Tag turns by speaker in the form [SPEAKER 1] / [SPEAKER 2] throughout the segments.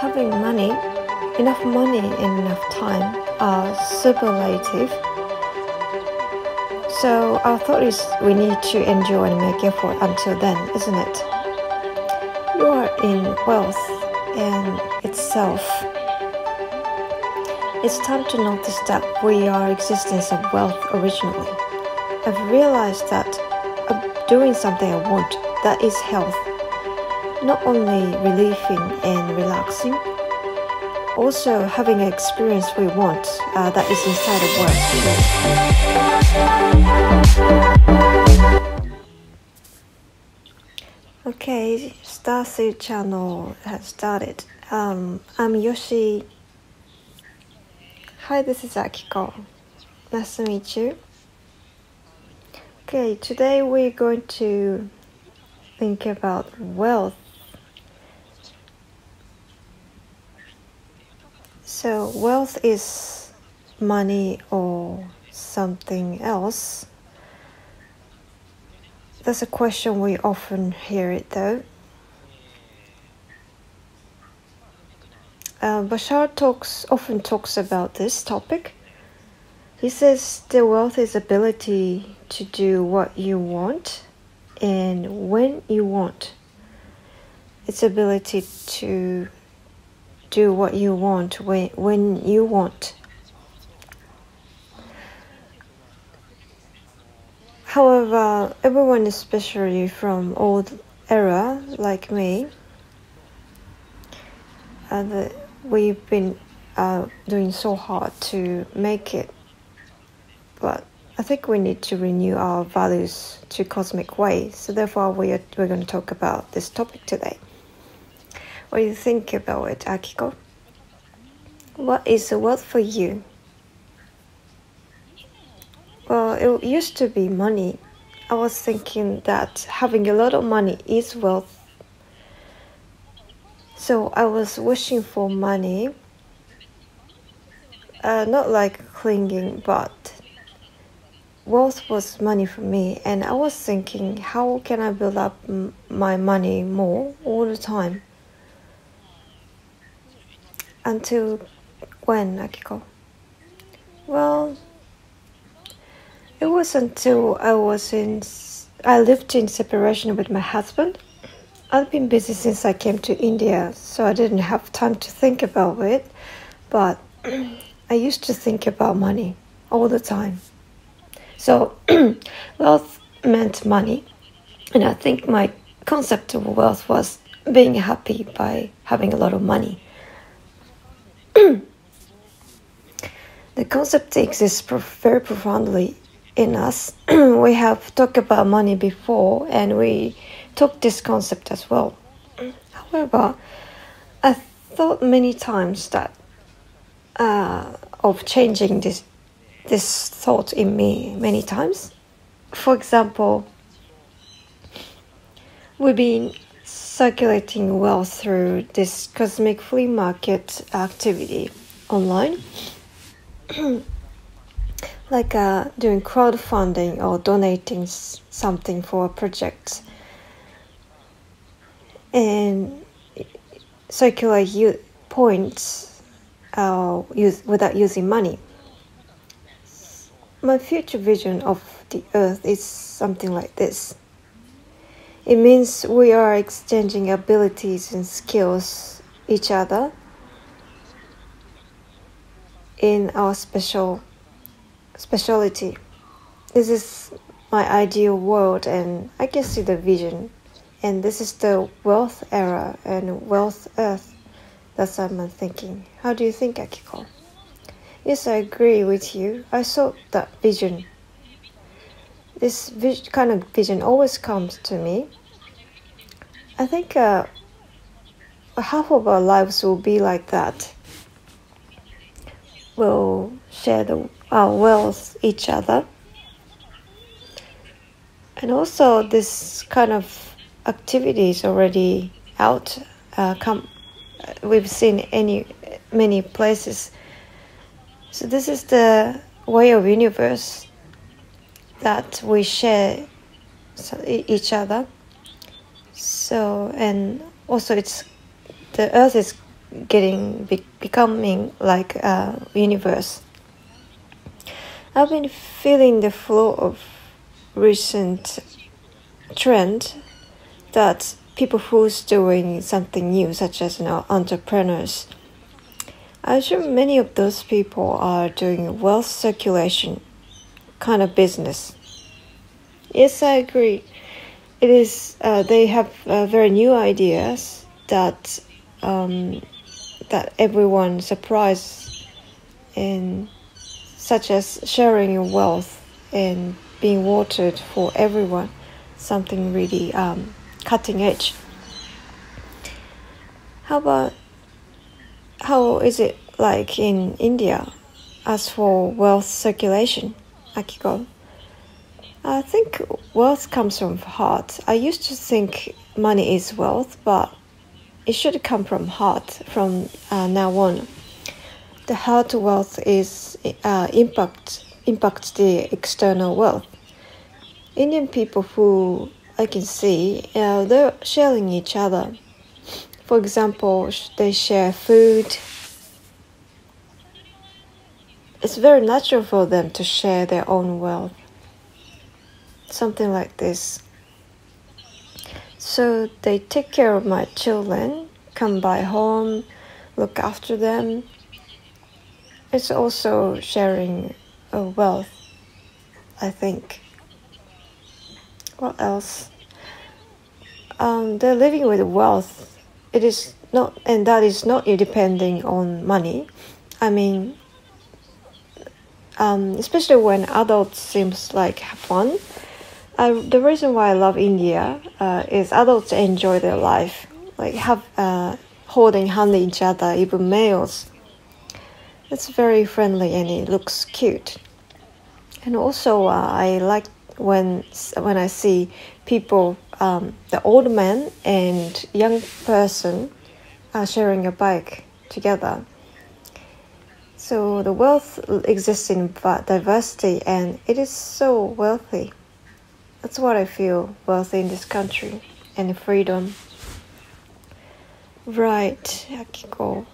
[SPEAKER 1] having money, enough money and enough time are superlative. So our thought is we need to enjoy and make effort until then, isn't it? You are in wealth and itself. It's time to notice that we are existence of wealth originally. I've realized that doing something I want that is health not only relieving and relaxing, also having an experience we want uh, that is inside of work. Okay, Starseed channel has started. Um, I'm Yoshi. Hi, this is Akiko. Nice to meet you. Okay, today we're going to think about wealth So, wealth is money or something else? That's a question we often hear it though. Uh, Bashar talks often talks about this topic. He says the wealth is ability to do what you want and when you want. It's ability to do what you want when, when you want. However, everyone, especially from old era like me, uh, we've been uh, doing so hard to make it. But I think we need to renew our values to cosmic way. So therefore, we are, we're going to talk about this topic today. What do you think about it, Akiko? What is the wealth for you? Well, it used to be money. I was thinking that having a lot of money is wealth. So I was wishing for money. Uh, not like clinging, but wealth was money for me. And I was thinking, how can I build up my money more all the time? Until when, Akiko? Well, it was until I was in. I lived in separation with my husband. I've been busy since I came to India, so I didn't have time to think about it. But I used to think about money all the time. So, wealth meant money. And I think my concept of wealth was being happy by having a lot of money. the concept exists very profoundly in us. we have talked about money before and we took this concept as well. However, I thought many times that uh, of changing this this thought in me many times. For example, we've been circulating well through this cosmic flea market activity online, like uh, doing crowdfunding or donating something for a project, and circulate points uh, use, without using money. My future vision of the earth is something like this. It means we are exchanging abilities and skills each other in our special speciality. This is my ideal world and I can see the vision. And this is the wealth era and wealth earth. That's what I'm thinking. How do you think, Akiko? Yes, I agree with you. I saw that vision. This kind of vision always comes to me I think uh, half of our lives will be like that. We'll share the, our wealth each other. And also, this kind of activity is already out. Uh, come, we've seen any many places. So this is the way of universe that we share each other so and also it's the earth is getting be, becoming like a universe. I've been feeling the flow of recent trend that people who's doing something new, such as you know, entrepreneurs. I assume many of those people are doing wealth circulation kind of business. Yes, I agree. It is. Uh, they have uh, very new ideas that um, that everyone surprised in, such as sharing your wealth and being watered for everyone. Something really um, cutting edge. How about how is it like in India as for wealth circulation, Akiko? I think wealth comes from heart. I used to think money is wealth, but it should come from heart from uh, now on. The heart wealth is uh, impact impacts the external wealth. Indian people who I can see uh, they're sharing each other. For example, they share food. It's very natural for them to share their own wealth something like this. So they take care of my children, come by home, look after them. It's also sharing a wealth, I think. What else? Um, they're living with wealth. It is not, and that is not depending on money. I mean, um, especially when adults seems like have fun uh, the reason why I love India uh, is adults enjoy their life, like have uh, holding hand each other, even males. It's very friendly and it looks cute. And also, uh, I like when when I see people, um, the old man and young person, are sharing a bike together. So the wealth exists in diversity, and it is so wealthy. That's what I feel wealth in this country and freedom. Right, Akiko.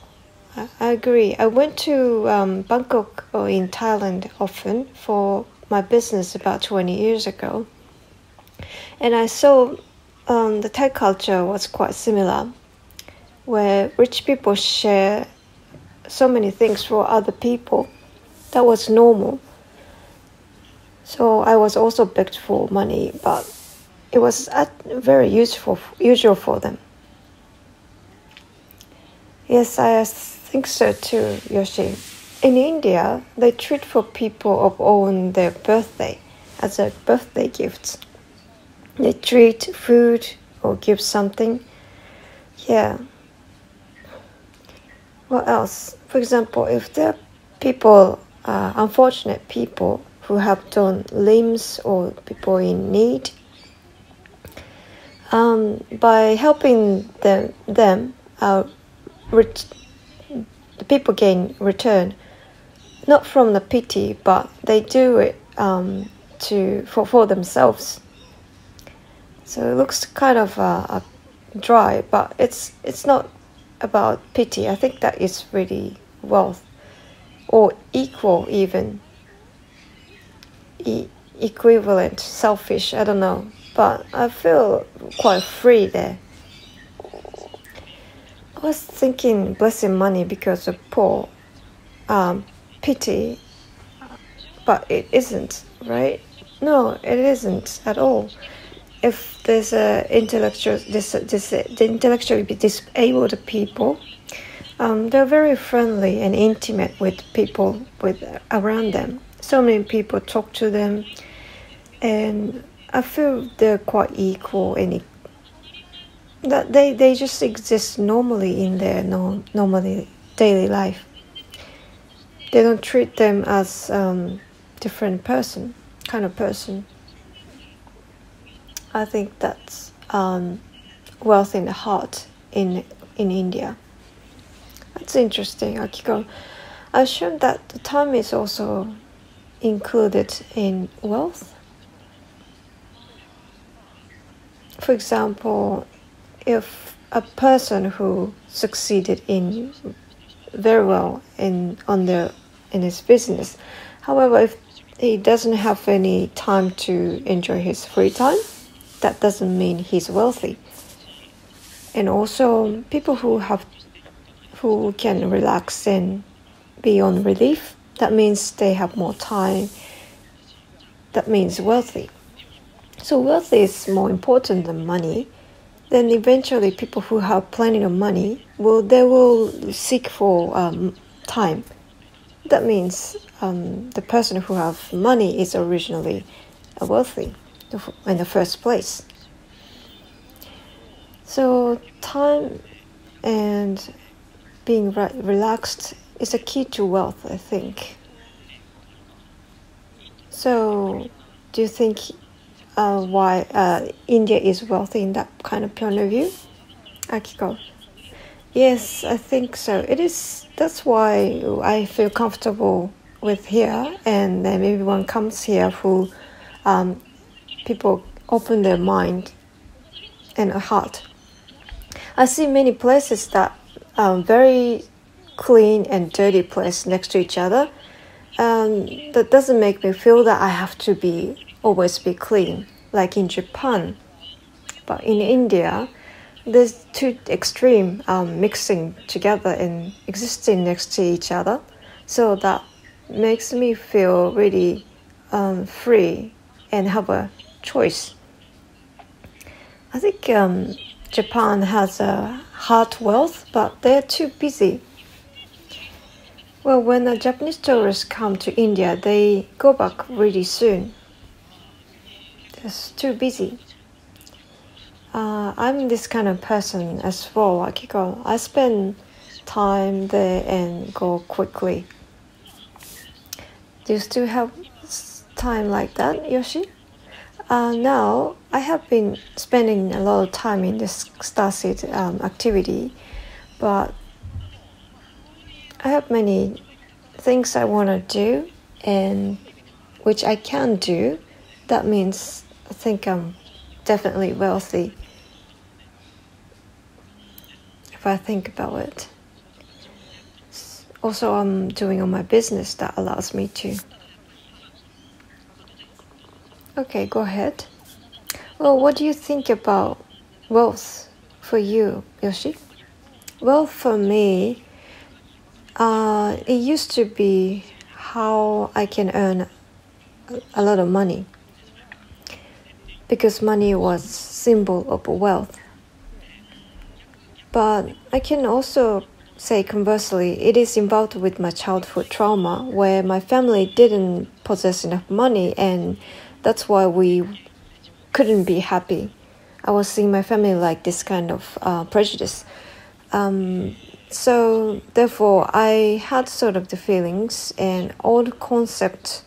[SPEAKER 1] I, agree. I went to um, Bangkok or in Thailand often for my business about 20 years ago. And I saw um, the Thai culture was quite similar, where rich people share so many things for other people. That was normal. So I was also begged for money, but it was very useful, usual for them. Yes, I think so too, Yoshi. In India, they treat for people of on their birthday as a birthday gift. They treat food or give something. Yeah. What else? For example, if there are people, uh, unfortunate people who have torn limbs or people in need. Um, by helping them, them uh, the people gain return, not from the pity, but they do it um, to for, for themselves. So it looks kind of uh, dry, but it's it's not about pity. I think that is really wealth, or equal even e- equivalent, selfish, I don't know. But I feel quite free there. I was thinking blessing money because of poor, um, pity, but it isn't, right? No, it isn't at all. If there's a intellectual, this, this, the intellectually disabled people, um, they're very friendly and intimate with people with around them so many people talk to them and I feel they're quite equal and that they, they just exist normally in their no, normally daily life. They don't treat them as um, different person, kind of person. I think that's um, wealth in the heart in in India. That's interesting, Akiko. I assume that the time is also included in wealth. For example, if a person who succeeded in very well in on their in his business. However, if he doesn't have any time to enjoy his free time, that doesn't mean he's wealthy. And also, people who have who can relax and be on relief, that means they have more time. That means wealthy. So wealth is more important than money. Then eventually, people who have plenty of money will they will seek for um, time. That means um, the person who have money is originally wealthy in the first place. So time and being re relaxed is a key to wealth, I think. So, do you think uh, why uh, India is wealthy in that kind of point of view, Akiko? Yes, I think so. It is. That's why I feel comfortable with here, and then everyone comes here who um, people open their mind and heart. I see many places that are very clean and dirty place next to each other. Um, that doesn't make me feel that I have to be always be clean, like in Japan. But in India, there's two extreme are mixing together and existing next to each other, so that makes me feel really um, free and have a choice. I think um, Japan has a heart wealth, but they're too busy well, when the Japanese tourists come to India, they go back really soon. It's too busy. Uh, I'm this kind of person as well, Akiko. I spend time there and go quickly. Do you still have time like that, Yoshi? Uh, now, I have been spending a lot of time in this Starseed um, activity, but I have many things I want to do and which I can do. That means I think I'm definitely wealthy if I think about it. Also, I'm doing on my business that allows me to. Okay, go ahead. Well, what do you think about wealth for you, Yoshi? Well, for me, uh, it used to be how I can earn a lot of money because money was symbol of wealth. But I can also say conversely, it is involved with my childhood trauma where my family didn't possess enough money and that's why we couldn't be happy. I was seeing my family like this kind of uh, prejudice. Um, so therefore i had sort of the feelings and old concept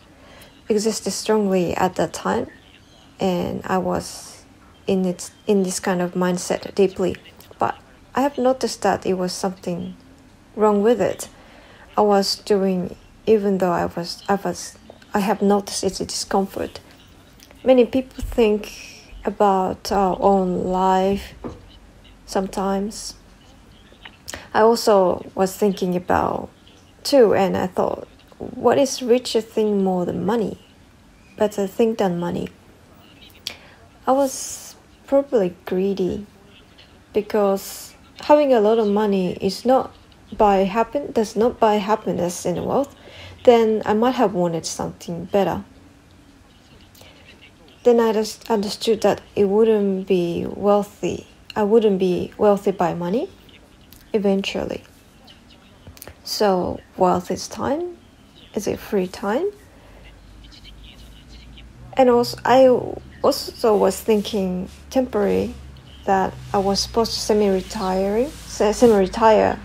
[SPEAKER 1] existed strongly at that time and i was in it in this kind of mindset deeply i have noticed that it was something wrong with it i was doing even though i was i was i have noticed its discomfort many people think about our own life sometimes I also was thinking about too, and I thought, what is richer thing more than money? Better thing than money. I was probably greedy because having a lot of money is not by happen does not buy happiness and wealth, then I might have wanted something better. Then I just understood that it wouldn't be wealthy. I wouldn't be wealthy by money eventually. So, wealth is time. Is it free time? And also, I also was thinking temporary that I was supposed to semi-retiring, semi-retire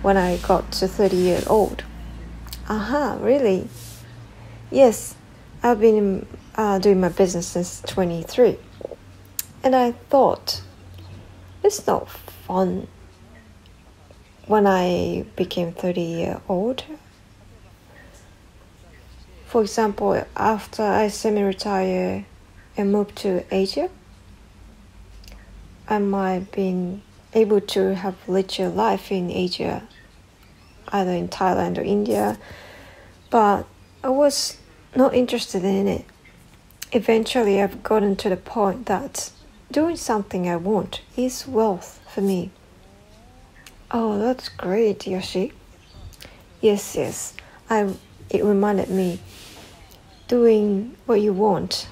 [SPEAKER 1] when I got to 30 years old. Aha, really? Yes, I've been uh, doing my business since 23. And I thought, it's not fun when I became 30 years old. For example, after I semi-retire and moved to Asia, I might been able to have richer life in Asia, either in Thailand or India, but I was not interested in it. Eventually, I've gotten to the point that doing something I want is wealth for me. Oh, that's great, Yoshi. Yes, yes. I it reminded me doing what you want.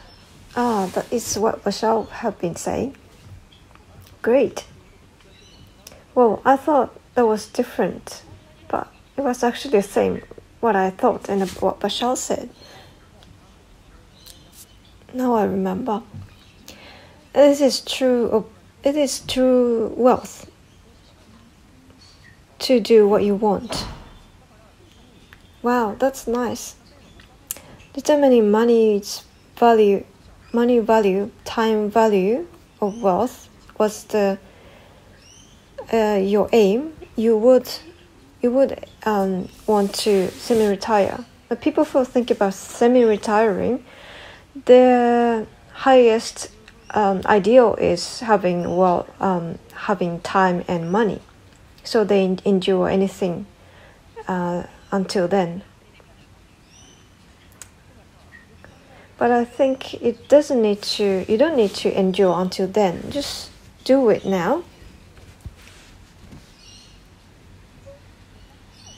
[SPEAKER 1] Ah, that is what Bashar have been saying. Great. Well, I thought that was different, but it was actually the same what I thought and what Bashar said. Now I remember. This is true. It is true wealth to do what you want. Wow, that's nice. Determining money's value, money value, time value of wealth was the uh, your aim. You would you would um, want to semi-retire. But people who think about semi-retiring, their highest um, ideal is having well um, having time and money, so they endure anything uh, until then. But I think it doesn't need to. You don't need to endure until then. Just do it now.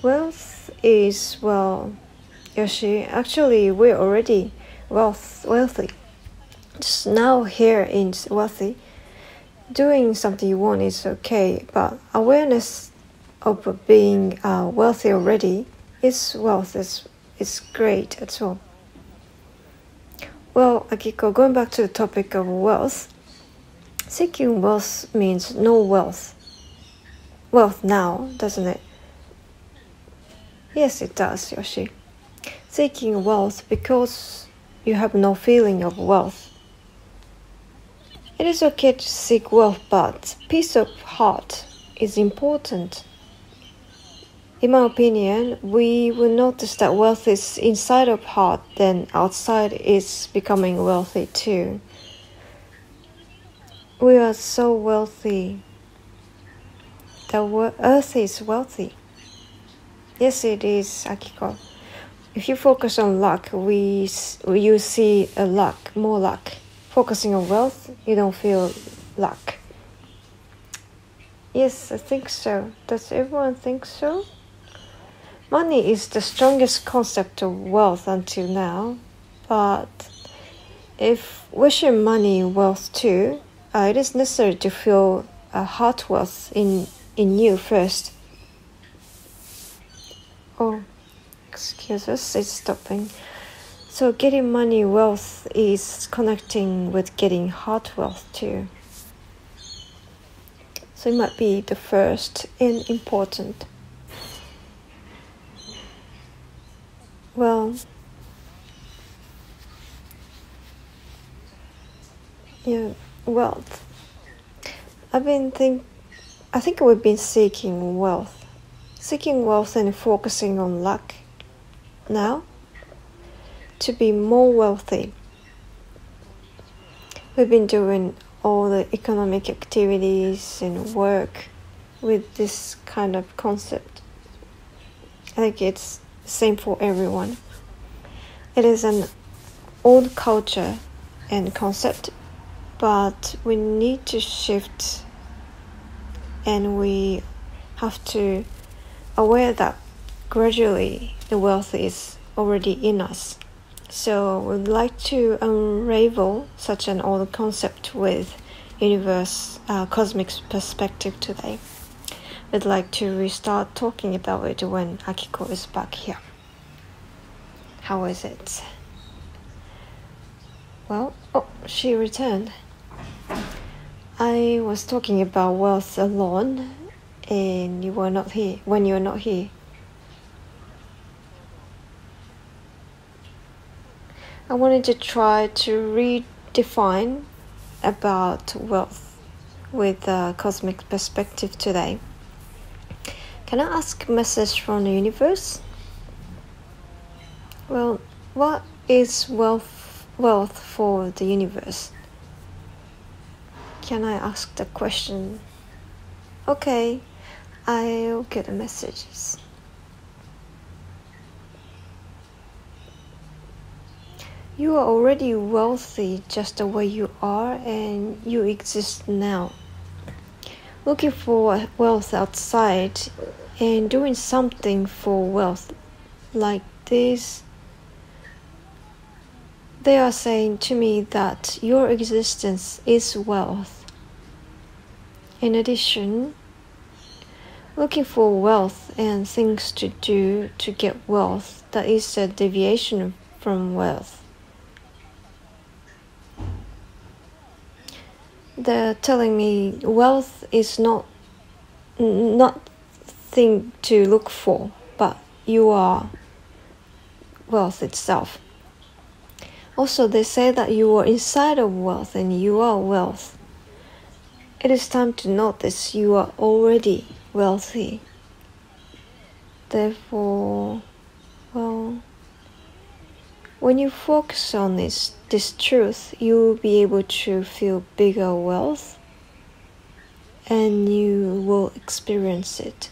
[SPEAKER 1] Wealth is well, Yoshi. Actually, we're already wealth wealthy. Just now here in wealthy. Doing something you want is okay, but awareness of being uh, wealthy already is wealth is is great as well. Well, Akiko, going back to the topic of wealth, seeking wealth means no wealth. Wealth now, doesn't it? Yes, it does, Yoshi. Seeking wealth because you have no feeling of wealth. It is okay to seek wealth, but peace of heart is important. In my opinion, we will notice that wealth is inside of heart, then outside is becoming wealthy too. We are so wealthy. The earth is wealthy. Yes, it is, Akiko. If you focus on luck, we you see a luck, more luck. Focusing on wealth, you don't feel luck. Yes, I think so. Does everyone think so? Money is the strongest concept of wealth until now, but if wishing money wealth too, uh, it is necessary to feel a heart wealth in in you first. Oh, excuse us, it's stopping. So getting money wealth is connecting with getting heart wealth too. So it might be the first and important. Well, yeah, wealth. I've been think I think we've been seeking wealth seeking wealth and focusing on luck now to be more wealthy. We've been doing all the economic activities and work with this kind of concept. I think it's the same for everyone. It is an old culture and concept, but we need to shift and we have to aware that gradually the wealth is already in us. So we'd like to unravel such an old concept with universe uh, cosmic perspective today. We'd like to restart talking about it when Akiko is back here. How is it? Well, oh, she returned. I was talking about wealth alone and you were not here when you were not here. I wanted to try to redefine about wealth with a cosmic perspective today. Can I ask message from the universe? Well, what is wealth wealth for the universe? Can I ask the question Okay, I'll get the messages. You are already wealthy just the way you are, and you exist now. Looking for wealth outside and doing something for wealth like this, they are saying to me that your existence is wealth. In addition, looking for wealth and things to do to get wealth, that is a deviation from wealth. they're telling me wealth is not not thing to look for, but you are wealth itself. Also, they say that you are inside of wealth and you are wealth. It is time to notice you are already wealthy. Therefore, well, when you focus on this, this truth, you will be able to feel bigger wealth and you will experience it.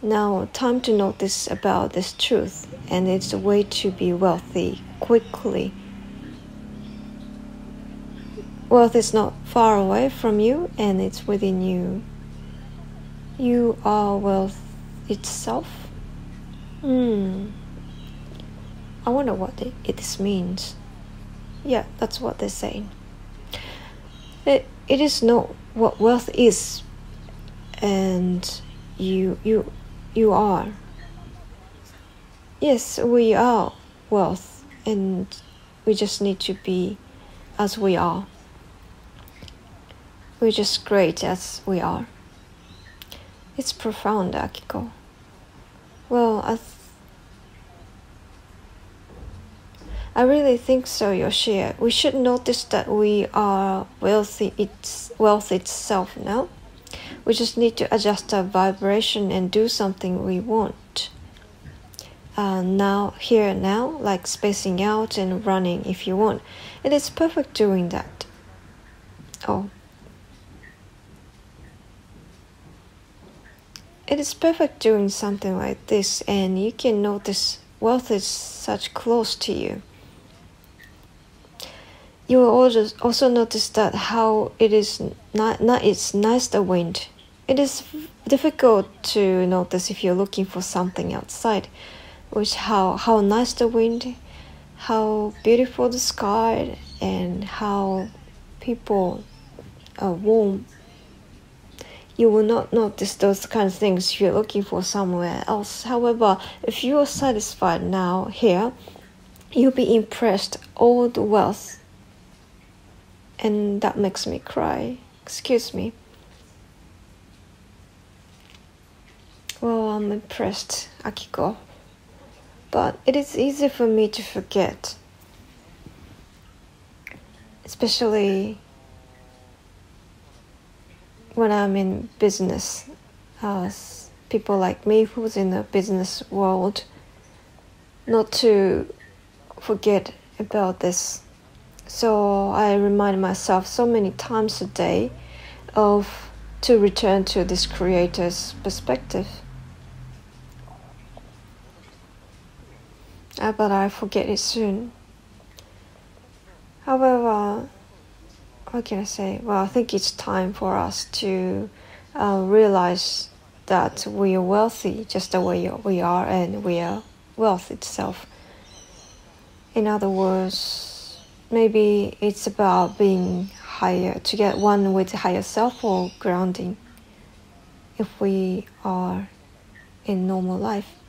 [SPEAKER 1] Now, time to notice about this truth, and it's a way to be wealthy quickly. Wealth is not far away from you, and it's within you. You are wealth itself. Hmm. I wonder what it, it means. Yeah, that's what they're saying. It, it is not what wealth is, and you you you are. Yes, we are wealth, and we just need to be as we are. We're just great as we are. It's profound, Akiko. Well, I I really think so, Yoshi. We should notice that we are wealthy it's wealth itself now. We just need to adjust our vibration and do something we want. Uh, now, here, now, like spacing out and running if you want. It is perfect doing that. Oh. It is perfect doing something like this, and you can notice wealth is such close to you you will also also notice that how it is not not it's nice the wind. It is difficult to notice if you're looking for something outside, which how how nice the wind, how beautiful the sky, and how people are warm. You will not notice those kind of things you're looking for somewhere else. However, if you are satisfied now here, you'll be impressed all the wealth and that makes me cry. Excuse me. Well, I'm impressed, Akiko. But it is easy for me to forget. Especially when I'm in business. As people like me who's in the business world, not to forget about this so I remind myself so many times a day of to return to this creator's perspective. Uh, but I forget it soon. However, what can I say? Well, I think it's time for us to uh, realize that we are wealthy just the way we are, and we are wealth itself. In other words, maybe it's about being higher to get one with the higher self or grounding if we are in normal life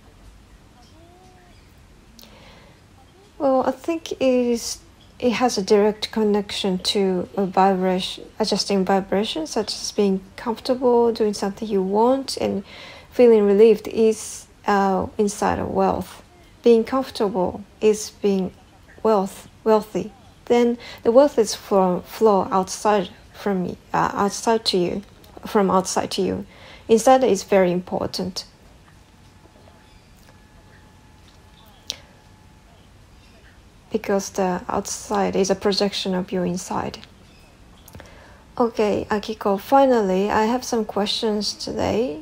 [SPEAKER 1] well i think it is it has a direct connection to a vibration adjusting vibration such as being comfortable doing something you want and feeling relieved is uh, inside of wealth being comfortable is being wealth wealthy then the wealth is from flow outside from uh, outside to you, from outside to you. Inside is very important. Because the outside is a projection of your inside. Okay, Akiko, finally, I have some questions today.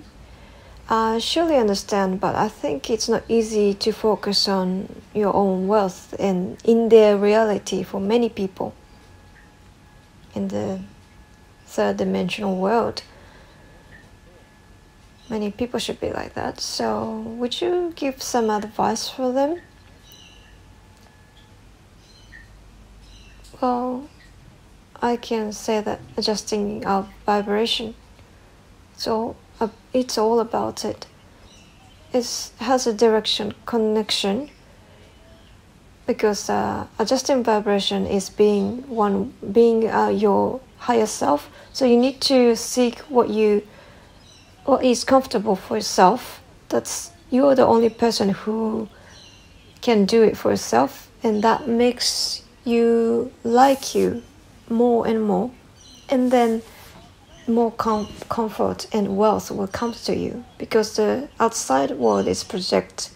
[SPEAKER 1] I surely understand, but I think it's not easy to focus on your own wealth and in their reality for many people in the third dimensional world. Many people should be like that. So, would you give some advice for them? Well, I can say that adjusting our vibration. So it's all about it. It has a direction connection because uh, adjusting vibration is being one being uh, your higher self. So you need to seek what you what is comfortable for yourself. That's you're the only person who can do it for yourself, and that makes you like you more and more, and then more com- comfort and wealth will come to you because the outside world is project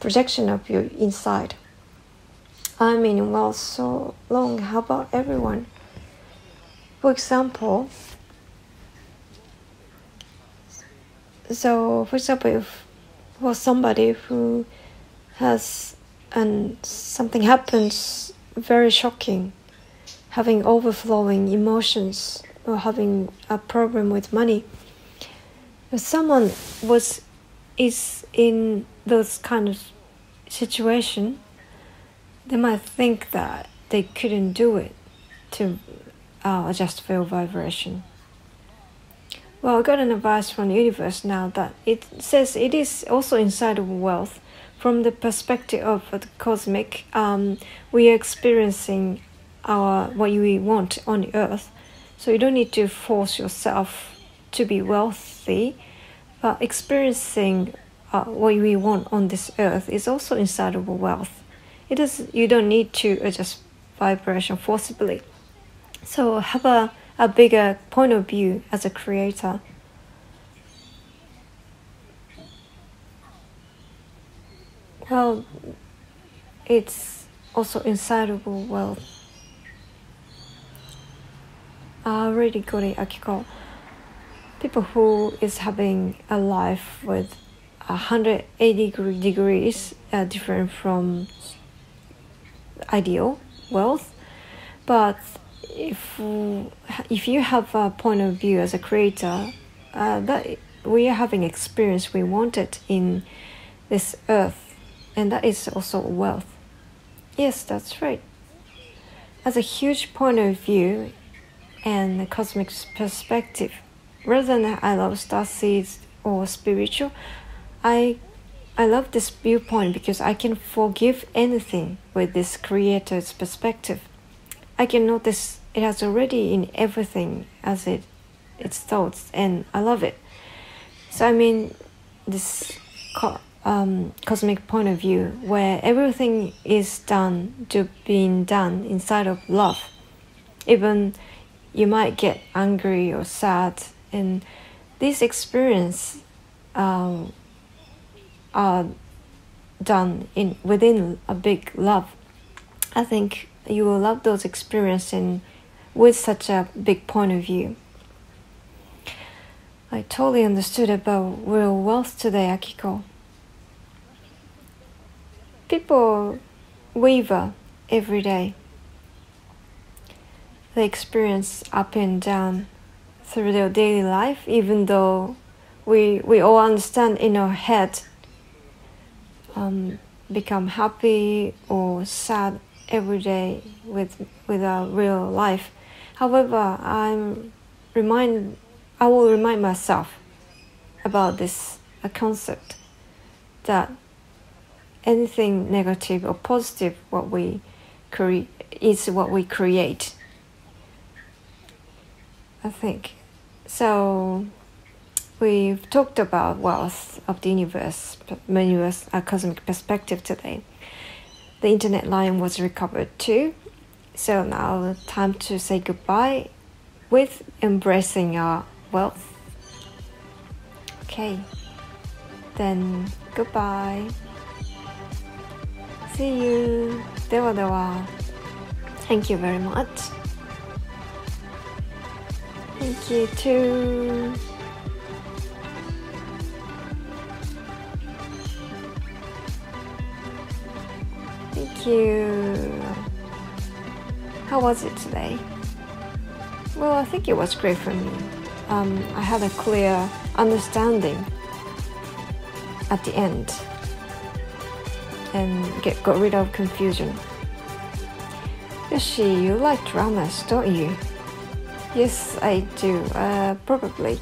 [SPEAKER 1] projection of your inside. I mean, well, so long. How about everyone? For example, so for example, if for somebody who has and something happens very shocking having overflowing emotions or having a problem with money. If someone was is in those kind of situation, they might think that they couldn't do it to uh, adjust their vibration. Well, I got an advice from the universe now that it says it is also inside of wealth. From the perspective of the cosmic, um, we are experiencing our what we want on the earth. So you don't need to force yourself to be wealthy, but experiencing uh, what we want on this earth is also inside of wealth. It is you don't need to adjust vibration forcibly. So have a, a bigger point of view as a creator. Well, it's also inside wealth uh, really good Akiko. People who is having a life with 180 degrees uh, different from ideal wealth, but if if you have a point of view as a creator, uh, that we are having experience we wanted in this earth, and that is also wealth. Yes, that's right. As a huge point of view, and the cosmic perspective. Rather than I love star seeds or spiritual, I I love this viewpoint because I can forgive anything with this creator's perspective. I can notice it has already in everything as it its thoughts and I love it. So I mean this um, cosmic point of view where everything is done to being done inside of love. Even you might get angry or sad and these experience um, are done in within a big love. I think you will love those experiences with such a big point of view. I totally understood about real wealth today akiko people waver every day they experience up and down through their daily life, even though we we all understand in our head um, become happy or sad every day with with our real life. However, I'm remind I will remind myself about this a concept that anything negative or positive what we create is what we create I think. So we've talked about wealth of the universe, universe, a cosmic perspective today. The internet line was recovered too. So now time to say goodbye with embracing our wealth. Okay. Then goodbye. See you. ではでは。Thank you very much. Thank you too. Thank you. How was it today? Well, I think it was great for me. Um, I had a clear understanding at the end and get got rid of confusion. Yoshi, you like dramas, don't you? Yes, I do. Uh, probably.